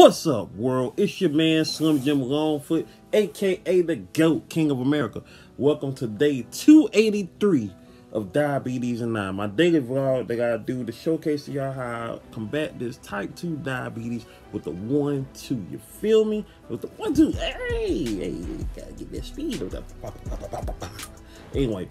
What's up, world? It's your man Slim Jim Longfoot, aka the GOAT, King of America. Welcome to day 283 of Diabetes and I. My daily vlog that I do to showcase to y'all how I combat this type 2 diabetes with the one, two. You feel me? With the one, two. Hey, hey, gotta get that speed. Anyway,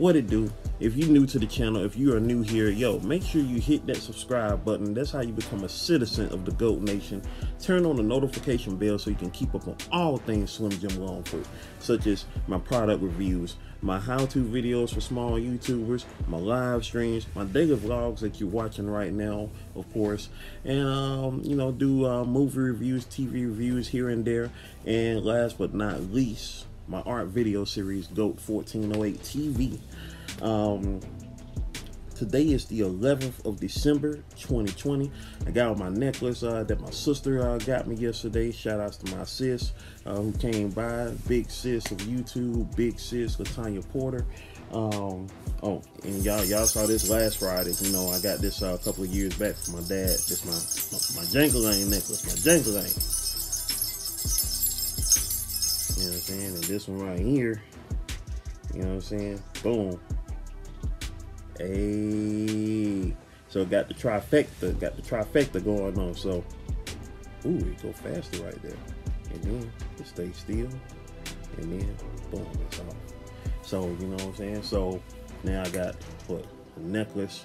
what it do. If you're new to the channel if you are new here yo make sure you hit that subscribe button. That's how you become a citizen of the goat nation. Turn on the notification bell so you can keep up on all things slim jim longfoot such as my product reviews my how-to videos for small youtubers my live streams my daily vlogs that you're watching right now of course. And um you know do uh, movie reviews tv reviews here and there. And last but not least my art video series goat 1408 tv um, today is the 11th of December 2020. I got my necklace uh, that my sister uh, got me yesterday. Shout outs to my sis uh, who came by. Big sis of YouTube, big sis Latanya Porter. Um, oh, and y'all y'all saw this last Friday. You know, I got this uh, a couple of years back from my dad. This my my, my Jangalane necklace, my Jangalane. You know what I'm saying? And this one right here, you know what I'm saying? Boom. Hey. So got the trifecta, got the trifecta going on. So, ooh, it go faster right there. And then it stay still. And then boom, it's off. So, you know what I'm saying? So now I got what a necklace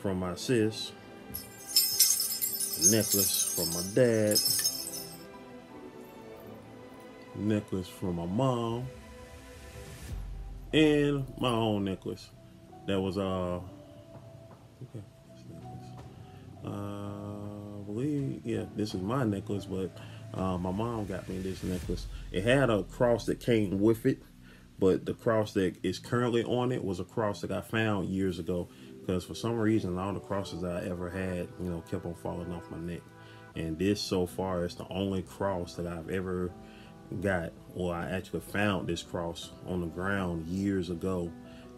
from my sis, necklace from my dad, necklace from my mom, and my own necklace. That was uh okay uh I believe yeah this is my necklace but uh, my mom got me this necklace. It had a cross that came with it but the cross that is currently on it was a cross that I found years ago because for some reason all the crosses I ever had you know kept on falling off my neck. And this so far is the only cross that I've ever got or I actually found this cross on the ground years ago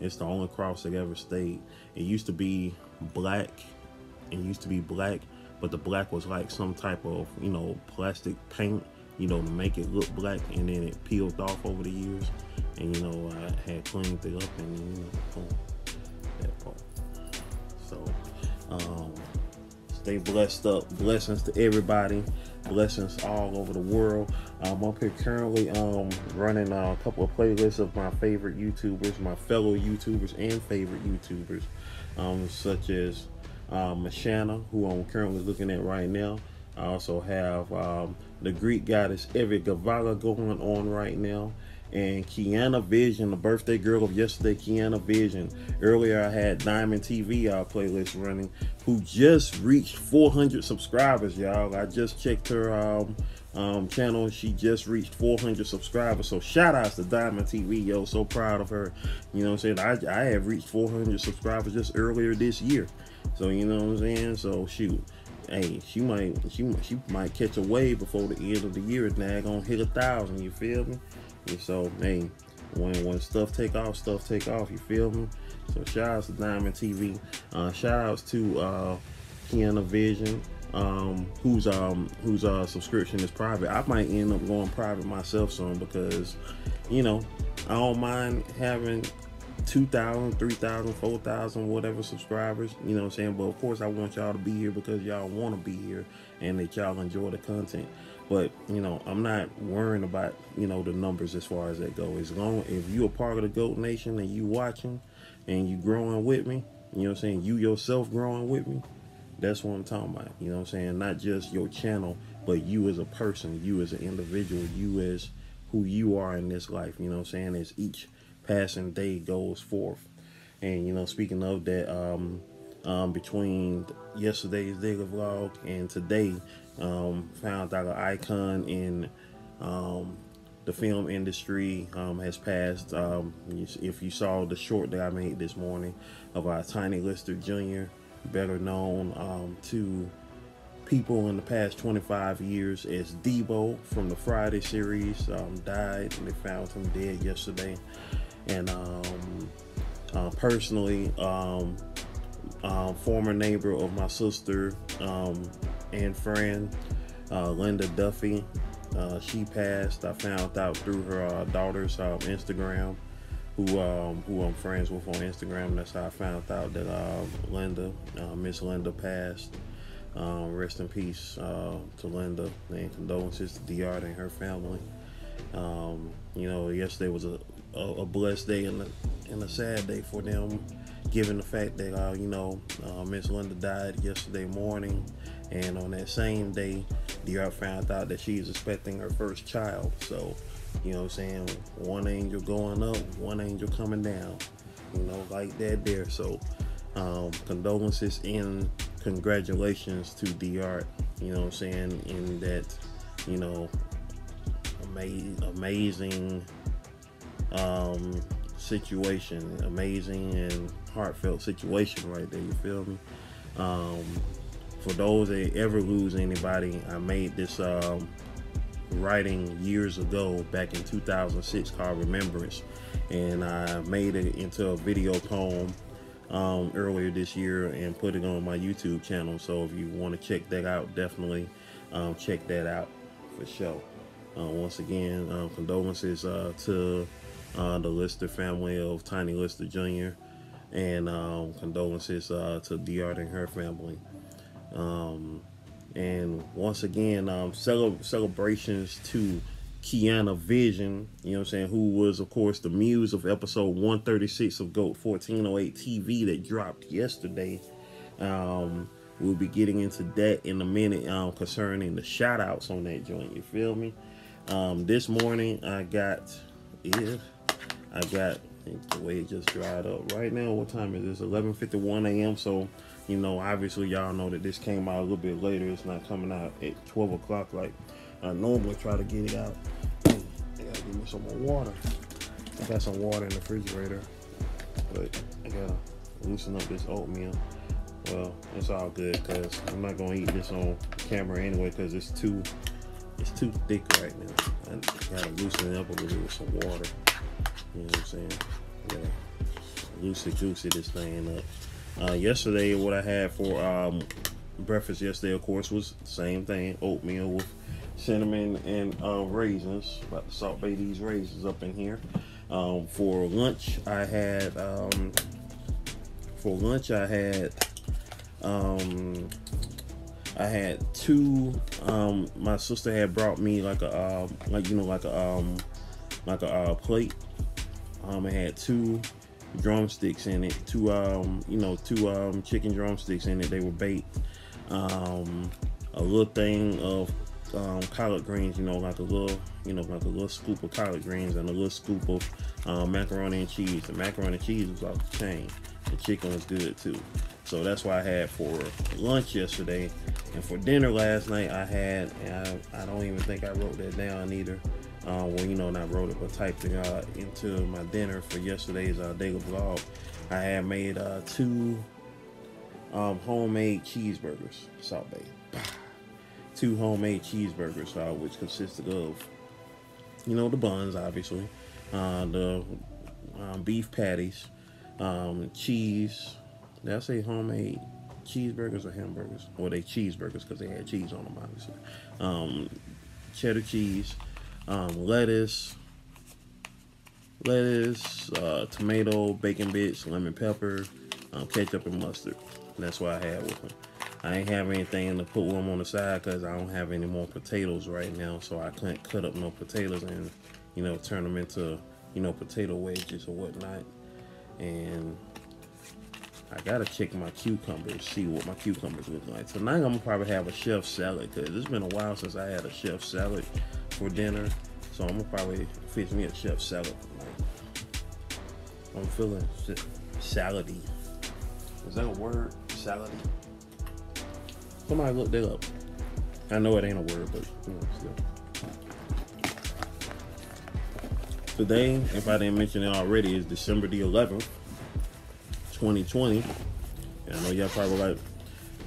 it's the only cross that ever stayed. It used to be black. It used to be black, but the black was like some type of, you know, plastic paint, you know, to make it look black. And then it peeled off over the years. And, you know, I had cleaned it up and, you know, boom, that part. So, um, stay blessed up. Blessings to everybody. Blessings all over the world. I'm up here currently um, running uh, a couple of playlists of my favorite YouTubers, my fellow YouTubers and favorite YouTubers, um, such as uh, Mashana, who I'm currently looking at right now. I also have um, the Greek goddess Evie Gavala going on right now and Kiana Vision, the birthday girl of yesterday, Kiana Vision. Earlier, I had Diamond TV uh, playlist running, who just reached 400 subscribers, y'all. I just checked her um, um, channel. She just reached 400 subscribers. So shout outs to Diamond TV, yo. So proud of her. You know what I'm saying? I, I have reached 400 subscribers just earlier this year. So you know what I'm saying? So shoot. Hey, she might she she might catch a wave before the end of the year and now gonna hit a thousand, you feel me? And so, man, when when stuff take off, stuff take off. You feel me? So shout outs to Diamond TV. Uh, shout outs to uh, Kiana Vision, um, whose um whose uh subscription is private. I might end up going private myself soon because, you know, I don't mind having 2,000, 3,000, 4,000, whatever subscribers, you know what I'm saying? But of course, I want y'all to be here because y'all want to be here and that y'all enjoy the content. But, you know, I'm not worrying about, you know, the numbers as far as that go. As long if you're a part of the GOAT Nation and you watching and you growing with me, you know what I'm saying? You yourself growing with me, that's what I'm talking about. You know what I'm saying? Not just your channel, but you as a person, you as an individual, you as who you are in this life. You know what I'm saying? As each passing day goes forth. And you know, speaking of that, um, um, between yesterday's daily vlog and today, um, found out an icon in um, the film industry um, has passed. Um, if you saw the short that I made this morning about Tiny Lister Jr., better known um, to people in the past 25 years as Debo from the Friday series, um, died and they found him dead yesterday and um, uh, personally, um, uh, former neighbor of my sister um, and friend, uh, Linda Duffy. Uh, she passed. I found out through her uh, daughter's uh, Instagram, who um, who I'm friends with on Instagram. That's how I found out that uh, Linda, uh, Miss Linda, passed. Um, rest in peace uh, to Linda, and condolences to Diart and her family. Um, you know, yesterday was a, a, a, blessed day and a, and a sad day for them, given the fact that uh, you know Miss Linda died yesterday morning, and on that same day, Diart found out that she's expecting her first child. So, you know what I'm saying? One angel going up, one angel coming down. You know, like that there. So, um, condolences and congratulations to Diart. You know what I'm saying? In that, you know, ama- amazing um, situation, amazing and heartfelt situation right there. You feel me? Um, for those that ever lose anybody, I made this um, writing years ago, back in 2006, called Remembrance, and I made it into a video poem um, earlier this year and put it on my YouTube channel. So if you want to check that out, definitely um, check that out for sure. Uh, once again, um, condolences uh, to uh, the Lister family of Tiny Lister Jr. and um, condolences uh, to Diart and her family. Um, and once again, um, cele- celebrations to Kiana Vision, you know what I'm saying, who was, of course, the muse of episode 136 of GOAT 1408 TV that dropped yesterday. Um, we'll be getting into that in a minute um, concerning the shout outs on that joint. You feel me? Um, this morning, I got, yeah, I got the way it just dried up. Right now, what time is this? 11:51 a.m. So you know, obviously y'all know that this came out a little bit later. It's not coming out at 12 o'clock like I normally try to get it out. I gotta give me some more water. I got some water in the refrigerator, but I gotta loosen up this oatmeal. Well, it's all good because I'm not gonna eat this on camera anyway because it's too it's too thick right now. I gotta loosen it up a little bit with some water. You know what I'm saying? Yeah, loosey goosey this thing up. Uh, yesterday, what I had for um, breakfast yesterday, of course, was the same thing: oatmeal with cinnamon and uh, raisins. About to Salt Bae these raisins up in here. Um, for lunch, I had um, for lunch I had um, I had two. Um, my sister had brought me like a uh, like you know like a um, like a uh, plate. Um, I had two drumsticks in it, two um, you know, two um chicken drumsticks in it. They were baked. Um, a little thing of um, collard greens, you know, like a little, you know, like a little scoop of collard greens and a little scoop of um, macaroni and cheese. The macaroni and cheese was off the chain. The chicken was good too. So that's what I had for lunch yesterday. And for dinner last night, I had, I, I don't even think I wrote that down either uh, well, you know, not wrote it, but typed it uh, into my dinner for yesterday's uh, daily vlog. I had made uh, two um, homemade cheeseburgers, Salt Bae. Two homemade cheeseburgers, uh, which consisted of, you know, the buns, obviously, uh, the um, beef patties, um, cheese. Did I say homemade cheeseburgers or hamburgers? Or they cheeseburgers because they had cheese on them, obviously. Um, cheddar cheese um, lettuce, lettuce, uh, tomato, bacon bits, lemon pepper, um, ketchup, and mustard. That's what I had with them. I ain't have anything to put them on the side because I don't have any more potatoes right now, so I couldn't cut up no potatoes and you know turn them into you know potato wedges or whatnot. And I gotta check my cucumbers, see what my cucumbers look like. Tonight I'm gonna probably have a chef salad because it's been a while since I had a chef salad for dinner. So I'm gonna probably fix me a chef salad. I'm feeling salady. Is that a word? Salady. Somebody look that up. I know it ain't a word, but you know, still. Today, if I didn't mention it already, is December the 11th, 2020. And I know y'all probably like,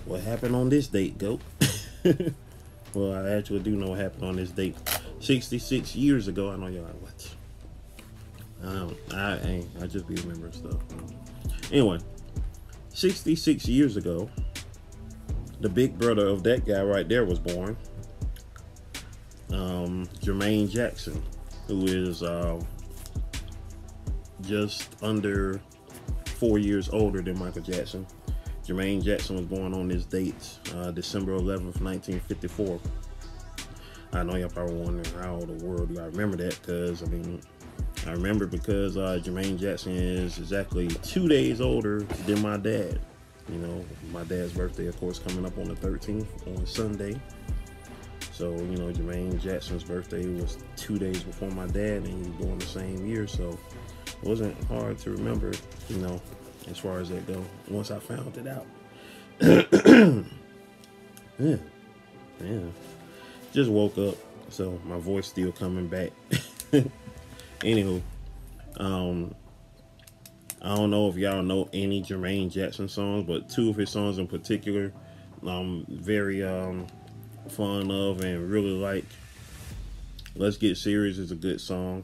what happened on this date, goat? well, I actually do know what happened on this date. 66 years ago. I know you're like, what? Um, I ain't, I just be remembering stuff. Anyway, 66 years ago, the big brother of that guy right there was born. um, Jermaine Jackson, who is uh, just under four years older than Michael Jackson. Jermaine Jackson was born on this date, uh, December 11th, 1954. I know y'all probably wondering how the world do I remember that because I mean I remember because uh, Jermaine Jackson is exactly two days older than my dad. You know, my dad's birthday, of course, coming up on the 13th on Sunday. So, you know, Jermaine Jackson's birthday was two days before my dad, and he was born the same year. So it wasn't hard to remember, you know, as far as that go. Once I found it out. yeah. Yeah. Just woke up, so my voice still coming back. Anywho, um, I don't know if y'all know any Jermaine Jackson songs, but two of his songs in particular, I'm very um, fond of and really like. Let's Get Serious is a good song,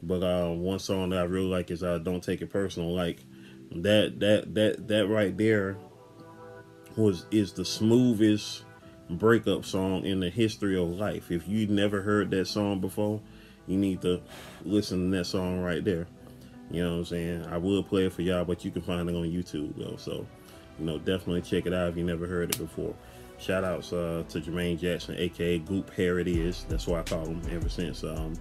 but uh, one song that I really like is uh, Don't Take It Personal. Like that, that, that, that right there was is the smoothest breakup song in the history of life. If you never heard that song before, you need to listen to that song right there. You know what I'm saying? I will play it for y'all, but you can find it on YouTube though. So, you know, definitely check it out if you never heard it before. Shout outs uh, to Jermaine Jackson, aka Goop Harrod is. That's what I call him ever since um,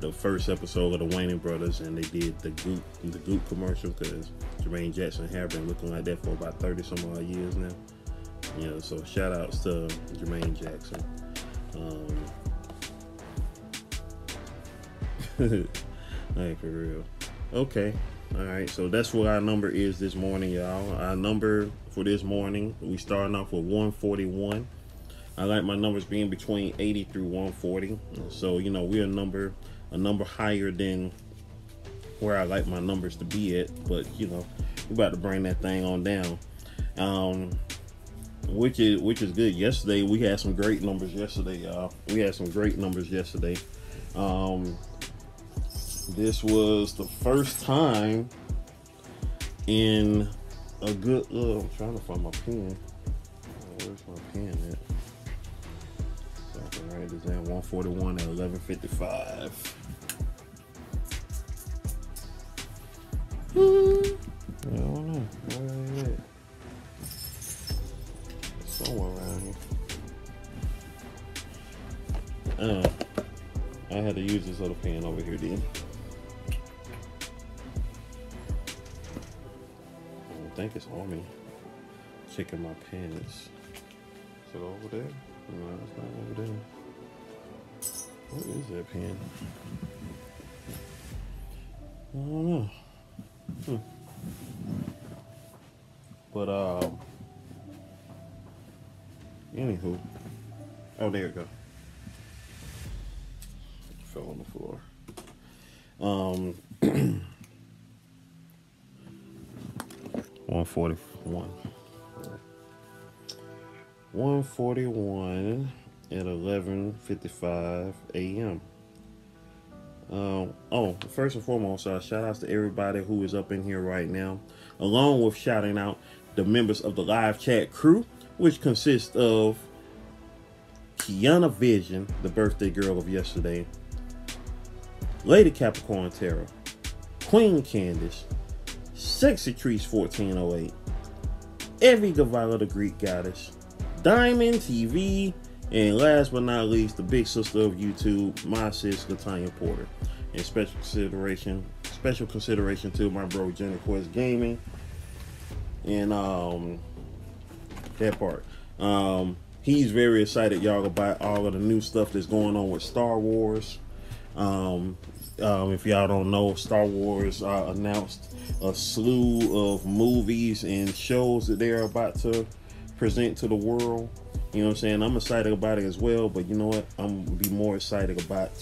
the first episode of the Wayans Brothers, and they did the Goop the Goop commercial because Jermaine Jackson have been looking like that for about 30 some odd years now. You know, so shout outs to Jermaine Jackson. Um, like for real. Okay. All right. So that's what our number is this morning, y'all. Our number for this morning, we starting off with 141. I like my numbers being between 80 through 140. So, you know, we're a number a number higher than where I like my numbers to be at, but you know, we about to bring that thing on down. Um which is which is good. Yesterday we had some great numbers yesterday. We had some great numbers yesterday. Um this was the first time in a good. Uh, I'm trying to find my pen. Where's my pen at? So I can write this down. 141 at 11:55. I don't know. Somewhere around here. Uh, I had to use this other pen over here then. I think it's on me. Checking my pants. Is it over there? No, it's not over there. What is that pen? I don't know. Hmm. But um anywho. Oh there it go. Fell on the floor. Um 141. 141 at 11:55 a.m. Um, oh, first and foremost, uh, shout outs to everybody who is up in here right now, along with shouting out the members of the live chat crew, which consists of Kiana Vision, the birthday girl of yesterday, Lady Capricorn Terra, Queen Candice, Sexy Trees 1408, Evie Gavala the Greek Goddess, Diamond TV, and last but not least, the big sister of YouTube, my sis, Latanya Porter. And special consideration, special consideration to my bro Jenny Quest Gaming. And um that part. Um he's very excited, y'all, about all of the new stuff that's going on with Star Wars. Um, um, if y'all don't know, Star Wars uh, announced a slew of movies and shows that they're about to present to the world. You know what I'm saying? I'm excited about it as well, but you know what? I'm be more excited about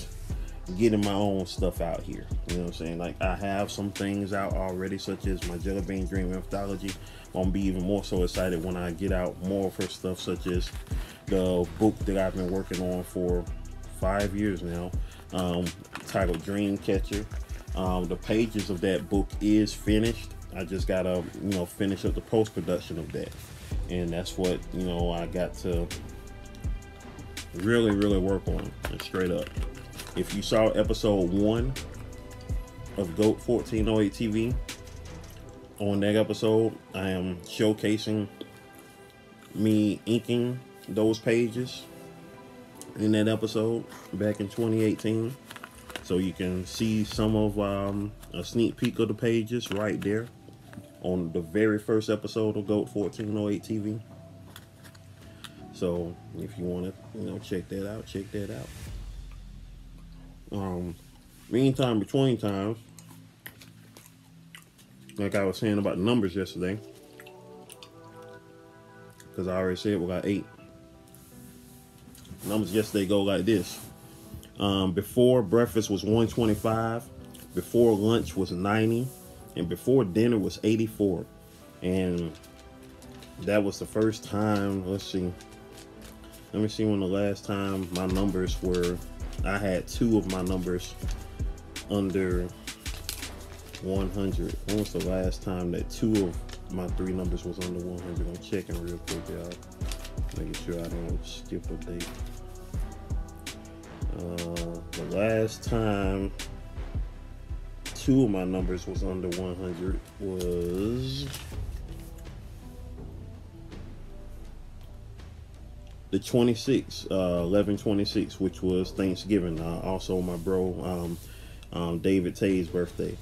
getting my own stuff out here. You know what I'm saying? Like I have some things out already, such as my Jelly Bean Dream Anthology. I'm gonna be even more so excited when I get out more of her stuff, such as the book that I've been working on for five years now um, titled Dreamcatcher. Um, the pages of that book is finished. I just gotta, you know, finish up the post production of that, and that's what you know I got to really, really work on. Straight up. If you saw episode one of GOAT 1408 TV, on that episode, I am showcasing me inking those pages in that episode back in 2018. So you can see some of um, a sneak peek of the pages right there on the very first episode of GOAT 1408 TV. So if you want to, you know, check that out, check that out. Um, meantime, between times, like I was saying about numbers yesterday, because I already said we got eight. Numbers yesterday go like this. Um, before breakfast was 125, before lunch was 90, and before dinner was 84. And that was the first time, let's see. Let me see when the last time my numbers were, I had two of my numbers under 100. When was the last time that two of my three numbers was under 100? I'm checking real quick, y'all. Making sure I don't skip a date. Uh, the last time two of my numbers was under 100 was the 26 uh 11 26 which was thanksgiving uh, also my bro um, um, david tay's birthday.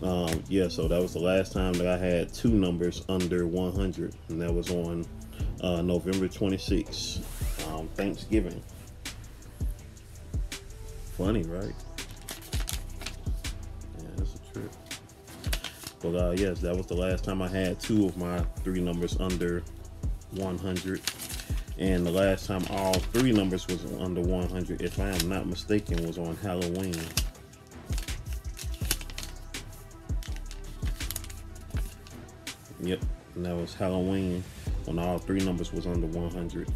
Um, yeah so that was the last time that i had two numbers under 100 and that was on uh, november 26 um, thanksgiving. Funny right? Yeah that's a trip. But uh, yes that was the last time i had two of my three numbers under 100 and the last time all three numbers was under 100 if i am not mistaken was on halloween. Yep and that was halloween when all three numbers was under 100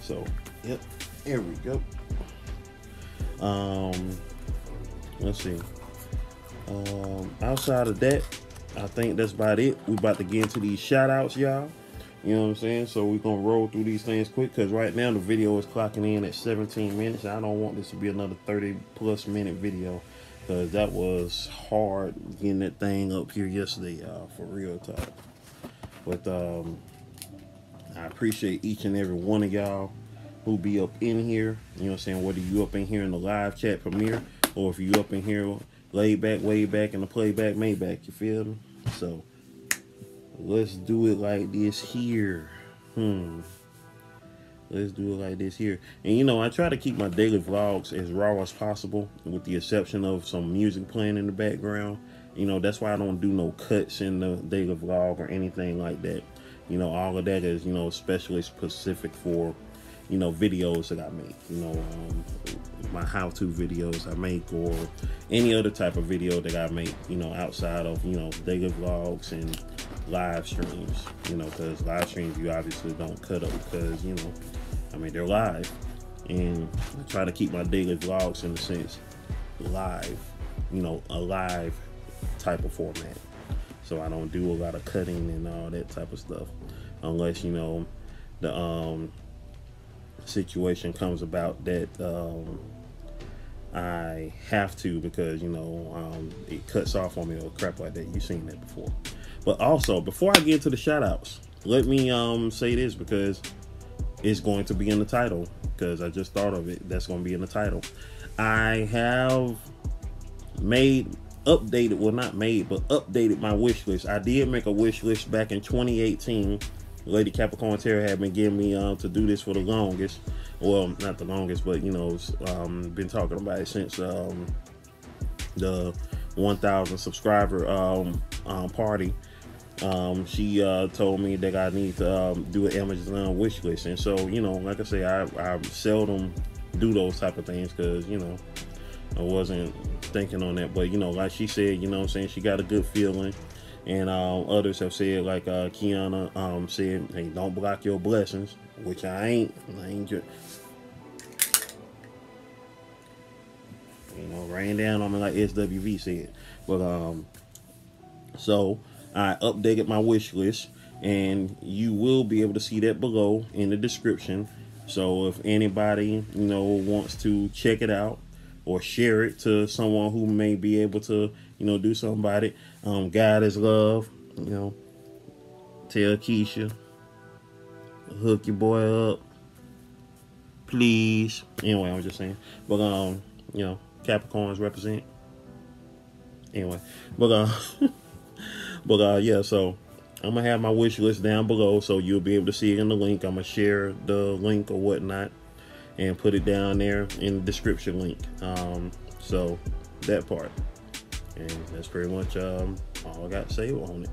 so. Yep here we go. Um let's see. Um outside of that i think that's about it. We about to get into these shout outs y'all you know what I'm saying? So we're gonna roll through these things quick because right now the video is clocking in at 17 minutes. I don't want this to be another 30 plus minute video because that was hard getting that thing up here yesterday, y'all, for real talk. But um, I appreciate each and every one of y'all who be up in here. You know what I'm saying? Whether you up in here in the live chat premiere or if you up in here laid back, way back in the playback, Maybach, you feel me? So let's do it like this here. Hmm. Let's do it like this here. And you know, I try to keep my daily vlogs as raw as possible, with the exception of some music playing in the background. You know, that's why I don't do no cuts in the daily vlog or anything like that. You know, all of that is, you know, especially specific for, you know, videos that I make. You know, um, my how-to videos I make or any other type of video that I make, you know, outside of, you know, daily vlogs and live streams, you know, because live streams you obviously don't cut up because, you know, I mean, they're live. And I try to keep my daily vlogs in a sense live, you know, a live type of format. So I don't do a lot of cutting and all that type of stuff unless, you know, the um, situation comes about that um, I have to because, you know, um, it cuts off on me or crap like that. You've seen that before. But also, before I get to the shout outs, let me um say this because it's going to be in the title because I just thought of it. That's going to be in the title. I have made updated, well not made, but updated my wish list. I did make a wish list back in 2018. Lady Capricorn Terra had been giving me um, to do this for the longest. Well, not the longest, but you know, um, been talking about it since um, the 1,000 subscriber um, um, party um, she uh, told me that I need to um, do an Amazon wish list, and so you know, like I say, I, I seldom do those type of things because you know I wasn't thinking on that. But you know, like she said, you know, I'm saying she got a good feeling, and uh, others have said, like uh, Kiana um, said, "Hey, don't block your blessings," which I ain't. I ain't just. You know, rain down on me like SWV said, but um, so I updated my wish list, and you will be able to see that below in the description. So if anybody you know wants to check it out or share it to someone who may be able to you know do something about it, um, God is love. You know, tell Keisha, hook your boy up, please. Anyway, I'm just saying, but um, you know, Capricorns represent. Anyway, but uh, but uh, yeah, so I'm gonna have my wish list down below, so you'll be able to see it in the link. I'm gonna share the link or whatnot, and put it down there in the description link. Um, so that part, and that's pretty much um all I got to say on it.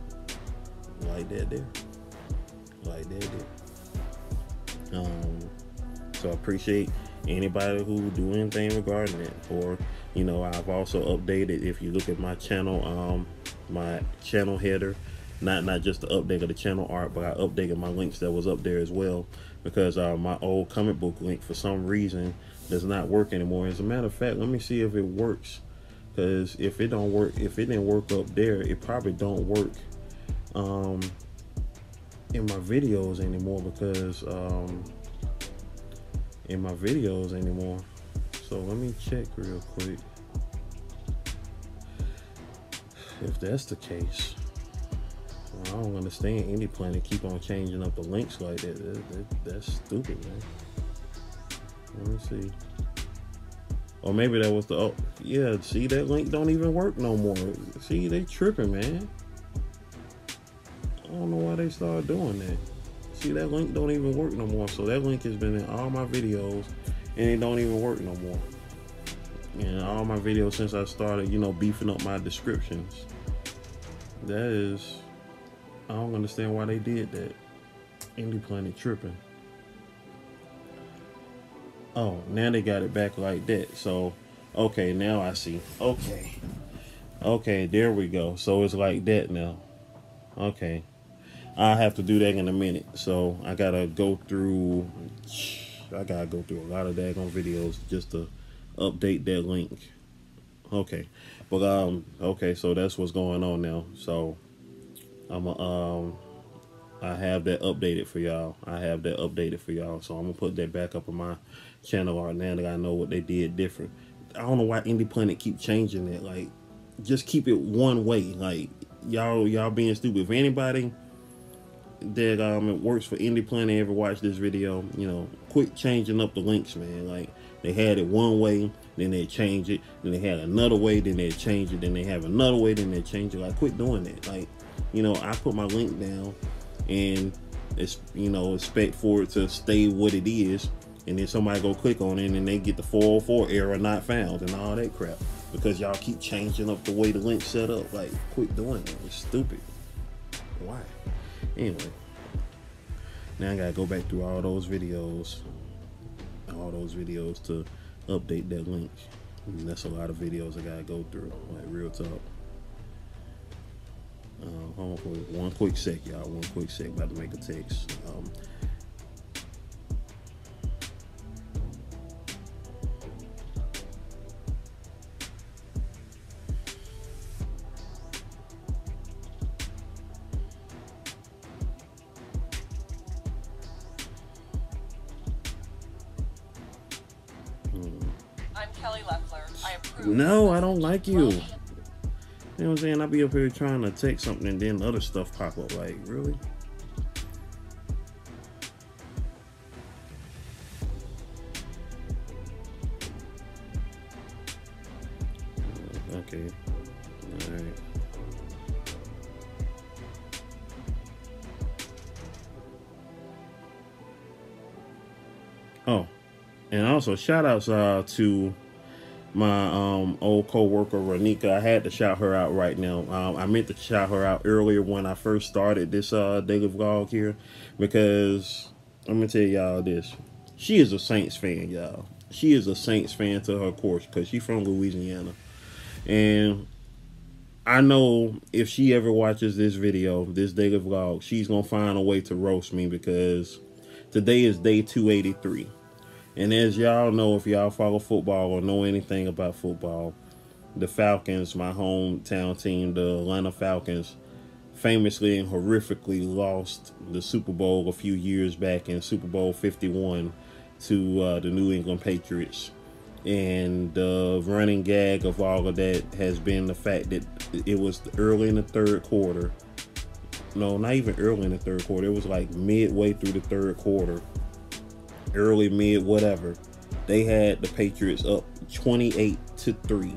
Like that there, like that there. Um, so I appreciate anybody who do anything regarding it, or you know, I've also updated. If you look at my channel, um, my channel header not not just the update of the channel art, but I updated my links that was up there as well because uh, my old comic book link for some reason does not work anymore. As a matter of fact, let me see if it works because if it don't work, if it didn't work up there, it probably don't work um, in my videos anymore because um, in my videos anymore. So let me check real quick if that's the case. I don't understand any plan to keep on changing up the links like that. that, that that's stupid, man. Let me see. Or maybe that was the oh yeah. See that link don't even work no more. See they tripping, man. I don't know why they started doing that. See that link don't even work no more. So that link has been in all my videos, and it don't even work no more. And all my videos since I started, you know, beefing up my descriptions. That is I don't understand why they did that. Indy Planet tripping. Oh, now they got it back like that. So, okay, now I see. Okay. Okay, there we go. So it's like that now. Okay. I'll have to do that in a minute. So I gotta go through I gotta go through a lot of daggone videos just to update that link. Okay. But um okay, so that's what's going on now. So I'm a, um I have that updated for y'all. I have that updated for y'all. So I'm gonna put that back up on my channel right now that I know what they did different. I don't know why Indy Planet keep changing it. Like, just keep it one way. Like y'all y'all being stupid. If anybody that um it works for Indy Planet ever watch this video, you know, quit changing up the links, man. Like they had it one way, then they change it, then they had another way, then they change it, then they have another way, then they change it. Like quit doing that. Like you know, I put my link down and it's you know expect for it to stay what it is. And then somebody go click on it and they get the 404 error not found and all that crap. Because y'all keep changing up the way the link's set up. Like quit doing it it's stupid. Why? Anyway. Now i gotta go back through all those videos all those videos to update that link and that's a lot of videos i gotta go through like real talk uh, hold on for one quick sec, y'all. One quick sec. About to make a text. Um, Kelly Loeffler. I approve. no, I don't like you. You know what I'm saying? I'll be up here trying to take something and then other stuff pop up. Like, really? Okay. Alright. Oh, and also shout outs uh, to my um, old co-worker Ronika. I had to shout her out right now. Um, I meant to shout her out earlier when I first started this uh, daily vlog here because I'm gonna tell y'all this. She is a Saints fan, y'all. She is a Saints fan to her course because she's from Louisiana, and I know if she ever watches this video, this daily vlog, she's gonna find a way to roast me because today is day 283 and as y'all know, if y'all follow football or know anything about football, the Falcons, my hometown team, the Atlanta Falcons, famously and horrifically lost the Super Bowl a few years back in Super Bowl 51 to uh, the New England Patriots. And the running gag of all of that has been the fact that it was early in the third quarter. No, not even early in the third quarter. It was like midway through the third quarter, early, mid, whatever. They had the Patriots up 28 to 3.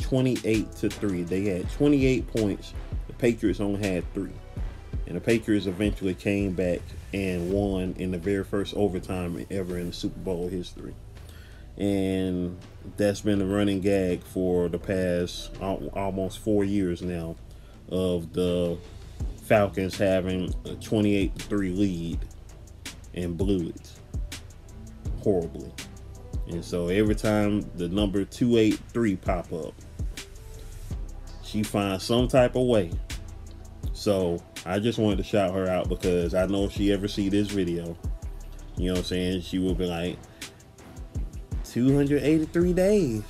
28 to 3. They had 28 points. The Patriots only had 3. And the Patriots eventually came back and won in the very first overtime ever in the Super Bowl history. And that's been the running gag for the past almost four years now of the Falcons having a 28 3 lead and blew it horribly. And so every time the number 283 pop up, she finds some type of way. So I just wanted to shout her out because I know if she ever see this video, you know what I'm saying, she will be like 283 days.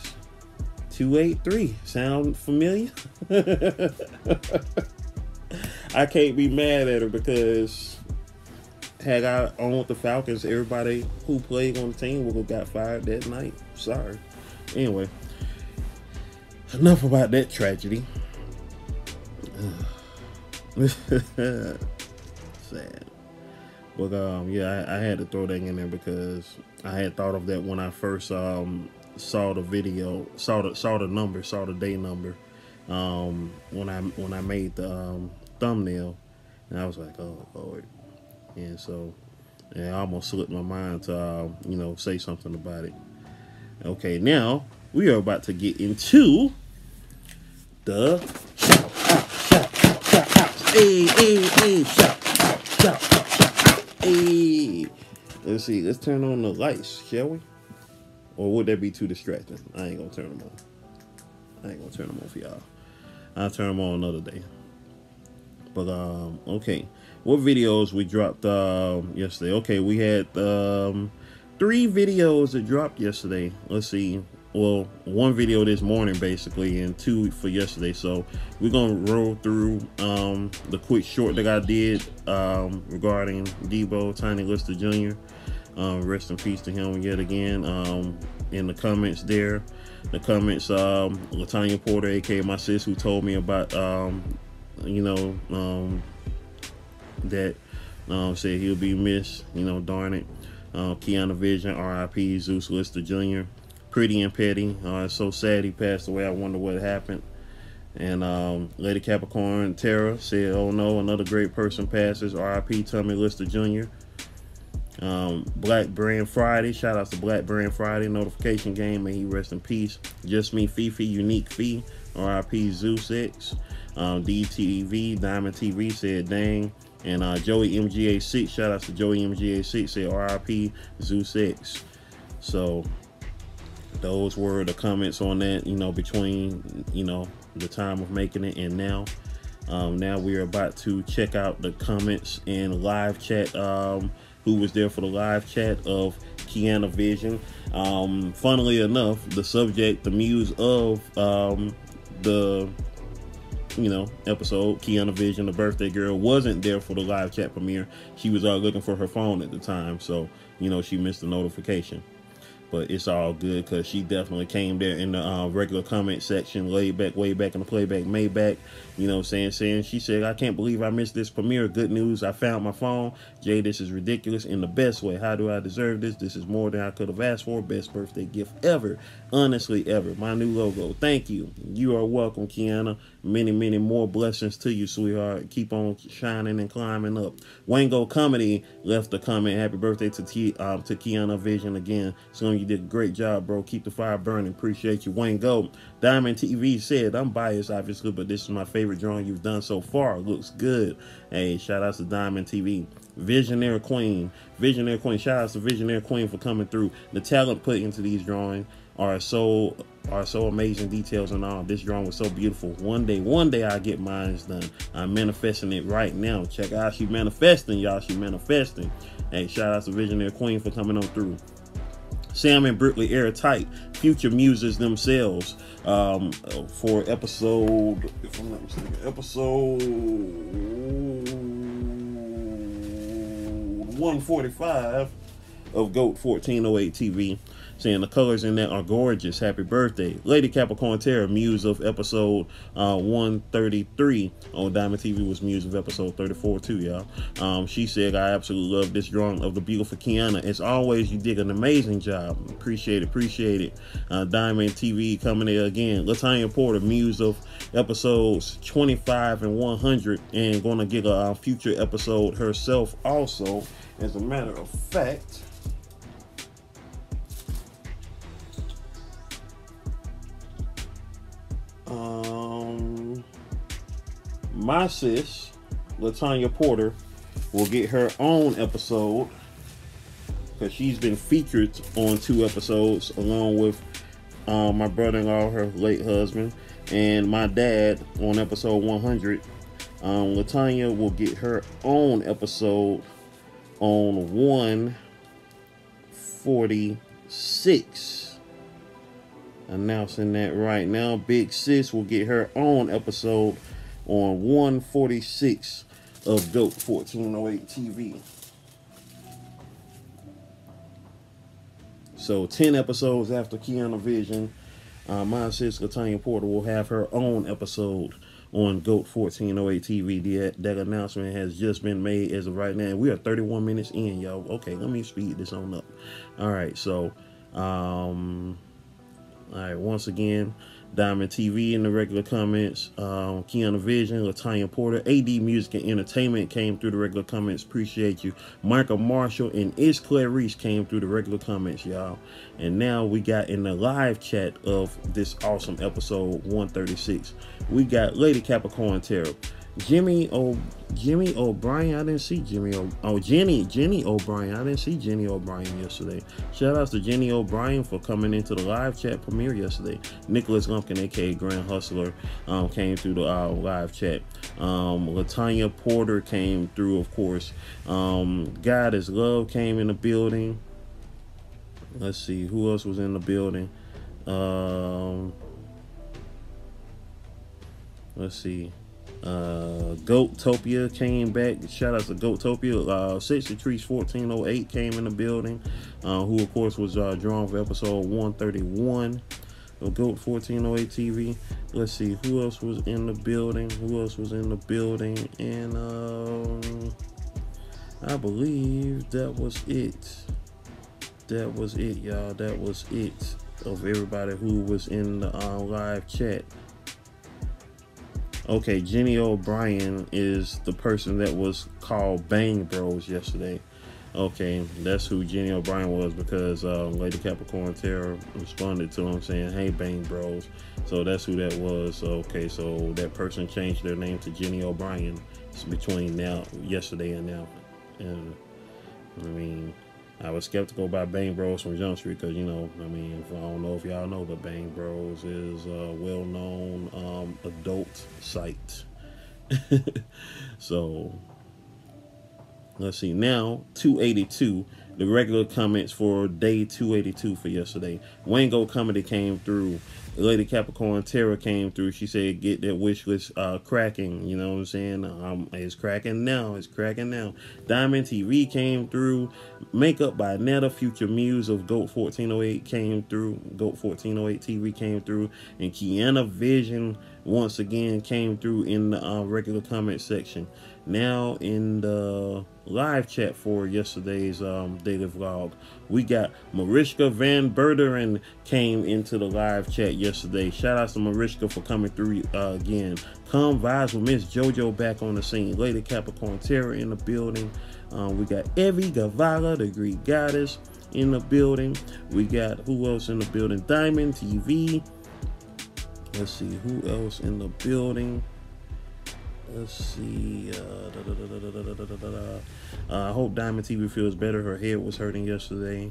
283. Sound familiar? I can't be mad at her because had I owned the Falcons, everybody who played on the team would have got fired that night. Sorry. Anyway, enough about that tragedy. Sad. But um, yeah, I, I, had to throw that in there because I had thought of that when I first um, saw the video, saw the saw the number, saw the day number um, when I when I made the um, thumbnail, and I was like, oh lord, and so and I almost slipped my mind to uh, you know say something about it. Okay, now we are about to get into the. Let's see, let's turn on the lights, shall we? Or would that be too distracting? I ain't gonna turn them on. I ain't gonna turn them on for y'all. I'll turn them on another day. But um, okay. What videos we dropped um yesterday? Okay, we had um three videos that dropped yesterday. Let's see well one video this morning basically and two for yesterday so we're gonna roll through um, the quick short that i did um, regarding debo tiny lister jr um, rest in peace to him yet again um, in the comments there the comments um latanya porter aka my sis who told me about um, you know um, that um, said he'll be missed you know darn it uh, Kiana Vision, RIP, Zeus Lister Jr., Pretty and Petty. Uh, so sad he passed away. I wonder what happened. And um, Lady Capricorn Terra said, "Oh no, another great person passes." R.I.P. Tommy Lister Jr. Um, Black Brand Friday. Shout out to Black Brand Friday notification game. May he rest in peace. Just me, Fifi, Unique Fee. R.I.P. Zeus X. Um, DTV, Diamond TV said, dang. And uh, Joey MGA6, shout out to Joey MGA6, said RIP Zeus X. So those were the comments on that you know between you know the time of making it and now um, now we are about to check out the comments and live chat um, who was there for the live chat of Kiana Vision um, funnily enough the subject the muse of um, the you know episode Kiana Vision the birthday girl wasn't there for the live chat premiere. She was uh, looking for her phone at the time so you know she missed the notification but it's all good because she definitely came there in the uh, regular comment section, laid back, way back in the playback, Maybach. You know, what I'm saying, saying, she said, I can't believe I missed this premiere. Good news, I found my phone. Jay, this is ridiculous in the best way. How do I deserve this? This is more than I could have asked for. Best birthday gift ever. Honestly, ever. My new logo. Thank you. You are welcome, Kiana. Many, many more blessings to you, sweetheart. Keep on shining and climbing up. Wango Comedy left a comment. Happy birthday to T, uh, to Kiana Vision again. So you did a great job, bro. Keep the fire burning. Appreciate you, Wango. Diamond TV said, I'm biased, obviously, but this is my favorite drawing you've done so far. Looks good. Hey, shout out to Diamond TV. Visionary Queen. Visionary Queen. Shout out to Visionary Queen for coming through. The talent put into these drawings are so are so amazing details and all. This drawing was so beautiful. One day, one day I'll get mine done. I'm manifesting it right now. Check out she manifesting, y'all. She manifesting. Hey, shout out to Visionary Queen for coming on through. Sam and Brickley airtight, future muses themselves um, for episode, if I'm not mistaken, episode 145. of GOAT 1408 TV saying the colors in that are gorgeous. Happy birthday. Lady Capricorn Terra, muse of episode uh, 133 on Diamond TV was muse of episode 34 too, y'all. Um, she said, I absolutely love this drawing of the beautiful Kiana. As always, you did an amazing job. Appreciate it, appreciate it. Uh, Diamond TV coming there again. Latanya Porter, muse of episodes 25 and 100 and gonna get a, a future episode herself also. As a matter of fact, my sis, Latanya Porter, will get her own episode because she's been featured on two episodes along with um, my brother-in-law, her late husband, and my dad on episode 100. Um, Latanya will get her own episode on 146 announcing that right now. Big Sis will get her own episode on 146 of GOAT 1408 TV. So 10 episodes after Kiana Vision, uh, my sis Latanya Porter will have her own episode on GOAT 1408 TV. That, that announcement has just been made as of right now. We are 31 minutes in, y'all. Okay, let me speed this on up. All right, so um all right, once again, Diamond TV in the regular comments. Um, Kiana Vision, Latanya Porter, AD Music and Entertainment came through the regular comments. Appreciate you. Michael Marshall and Is Clarice came through the regular comments, y'all. And now we got in the live chat of this awesome episode 136. We got Lady Capricorn Terra. Jimmy O Jimmy O'Brien. I didn't see Jimmy O Oh Jenny Jenny O'Brien. I didn't see Jenny O'Brien yesterday. Shout outs to Jenny O'Brien for coming into the live chat premiere yesterday. Nicholas Lumpkin, aka Grand Hustler, um, came through the uh, live chat. Um, Latanya Porter came through, of course. Um, God is Love came in the building. Let's see who else was in the building. Um, let's see. Uh, Goatopia came back. Shout out to Goatopia. Uh, Trees 1408 came in the building, uh, who of course was uh, drawn for episode 131 of Goat 1408 TV. Let's see who else was in the building. Who else was in the building? And um, I believe that was it. That was it, y'all. That was it of everybody who was in the uh, live chat. Okay, Jenny O'Brien is the person that was called Bang Bros yesterday. Okay, that's who Jenny O'Brien was because uh, Lady Capricorn Terra responded to him saying, "Hey, Bang Bros." So that's who that was. Okay, so that person changed their name to Jenny O'Brien between now, yesterday, and now. And I mean, I was skeptical about Bang Bros from Jump Street because, you know, I mean, I don't know if y'all know, but Bang Bros is a well known um, adult site. so, let's see. Now, 282, the regular comments for day 282 for yesterday. Wango Comedy came through Lady Capricorn Terra came through. She said, "Get that wish list uh, cracking." You know what I'm saying? Um, it's cracking now. It's cracking now. Diamond TV came through. Makeup by Netta, Future Muse of Goat 1408 came through. Goat 1408 TV came through, and Kiana Vision once again came through in the uh, regular comment section. Now in the live chat for yesterday's um, daily vlog, we got Mariska Van Berderen came into the live chat yesterday. Shout out to Mariska for coming through uh, again. Come vibes with Miss JoJo back on the scene. Lady Capricorn Terra in the building. Um, we got Evie Gavala, the Greek goddess, in the building. We got who else in the building? Diamond TV. Let's see who else in the building. Let's see. I hope Diamond TV feels better. Her head was hurting yesterday.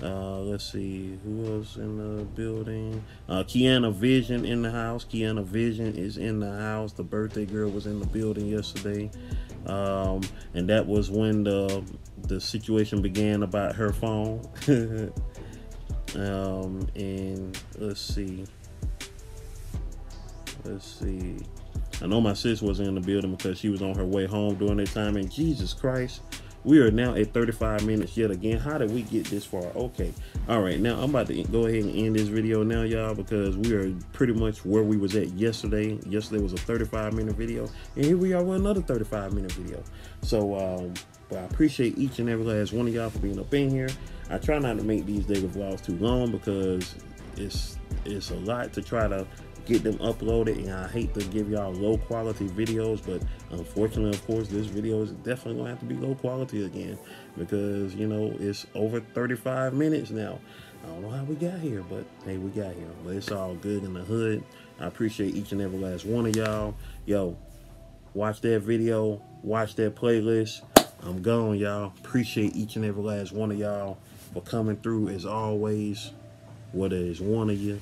Uh, let's see who else in the building. Uh, Kiana Vision in the house. Kiana Vision is in the house. The birthday girl was in the building yesterday, um, and that was when the the situation began about her phone. um, and let's see. Let's see. I know my sis wasn't in the building because she was on her way home during that time. And Jesus Christ, We are now at 35 minutes yet again. How did we get this far? Okay. All right. Now I'm about to go ahead and end this video now, y'all, because we are pretty much where we was at yesterday. Yesterday was a 35 minute video, and here we are with another 35 minute video. So, um, but I appreciate each and every last one of y'all for being up in here. I try not to make these daily vlogs too long because it's it's a lot to try to get them uploaded and I hate to give y'all low quality videos but unfortunately of course this video is definitely gonna have to be low quality again because you know it's over 35 minutes now. I don't know how we got here but hey we got here. But it's all good in the hood. I appreciate each and every last one of y'all. Yo watch that video watch that playlist. I'm gone y'all. Appreciate each and every last one of y'all for coming through as always. Whether it's one of you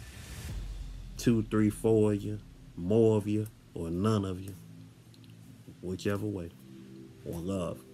two, three, four of you, more of you, or none of you. Whichever way. One love.